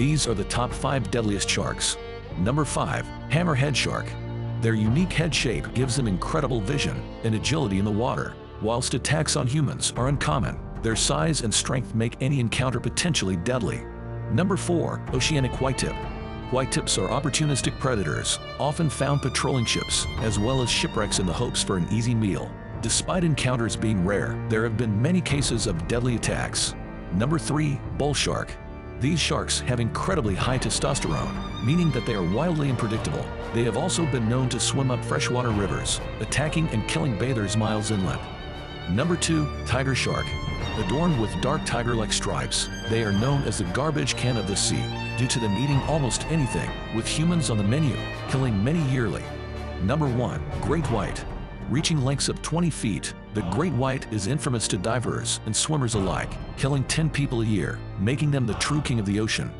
These are the top 5 deadliest sharks. Number 5. Hammerhead Shark. Their unique head shape gives them incredible vision and agility in the water. Whilst attacks on humans are uncommon, their size and strength make any encounter potentially deadly. Number 4. Oceanic Whitetip. Whitetips are opportunistic predators, often found patrolling ships, as well as shipwrecks in the hopes for an easy meal. Despite encounters being rare, there have been many cases of deadly attacks. Number 3. Bull Shark. These sharks have incredibly high testosterone, meaning that they are wildly unpredictable. They have also been known to swim up freshwater rivers, attacking and killing bathers miles inland. Number 2. Tiger Shark. Adorned with dark tiger-like stripes, they are known as the garbage can of the sea due to them eating almost anything, with humans on the menu, killing many yearly. Number 1. Great White. Reaching lengths of 20 feet, the great white is infamous to divers and swimmers alike, killing 10 people a year, making them the true king of the ocean.